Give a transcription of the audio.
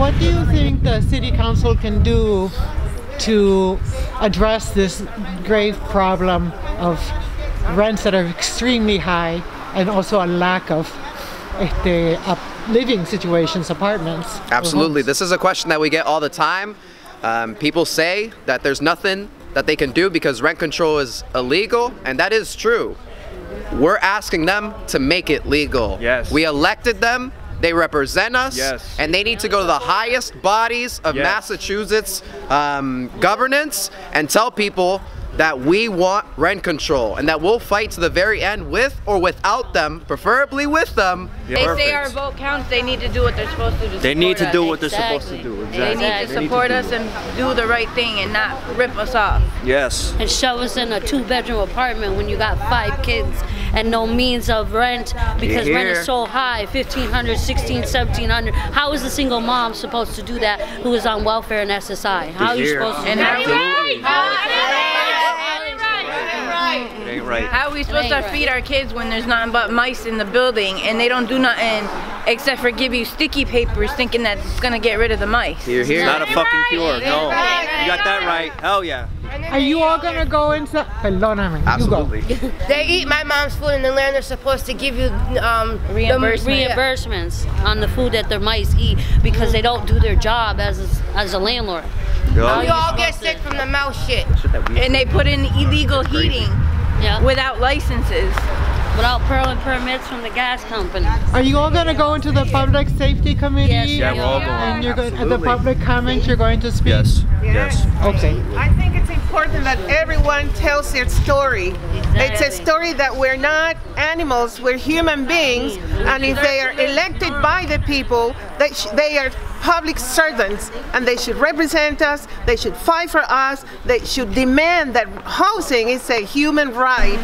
What do you think the city council can do to address this grave problem of rents that are extremely high and also a lack of este, uh, living situations, apartments? Absolutely. This is a question that we get all the time. Um, people say that there's nothing that they can do because rent control is illegal, and that is true. We're asking them to make it legal. Yes. We elected them. They represent us, Yes. and they need to go to the highest bodies of Yes. Massachusetts um, governance and tell people that we want rent control and that we'll fight to the very end with or without them, preferably with them, Yeah. They Perfect. say our vote counts. They need to do what they're supposed to do. They need to support do us. what they're supposed to Exactly. do. They Exactly. need to support us and do the right thing and not rip us off. Yes. and shove us in a two-bedroom apartment when you got five kids and no means of rent because rent is so high 1500 16 1700 how is a single mom supposed to do that who is on welfare and ssi how are you supposed to And do how- that? It ain't right. How are we supposed to right. feed our kids when there's nothing but mice in the building and they don't do nothing except for give you sticky papers thinking that it's gonna get rid of the mice? You're here. Not a fucking cure. No. You got that right. Hell yeah. Are you all gonna go into? Perdóname. You go. Absolutely. They eat my mom's food and then they're supposed to give you um, Reimbursement. reimbursements on the food that their mice eat because they don't do their job as a, as a landlord We Yo. all get sick from the mouse shit. And they put in illegal heating yeah without licenses. without per- permits from the gas company Are you all gonna go into the public safety committee? Yes, Yeah, we're all going. And you're going at the public comment. You're going to speak. Yes. Yes. Okay. I think it's important that everyone tells their story. It's a story that we're not animals, we're human beings, and if they are elected by the people, they, sh- they are public servants and they should represent us, they should fight for us, they should demand that housing is a human right.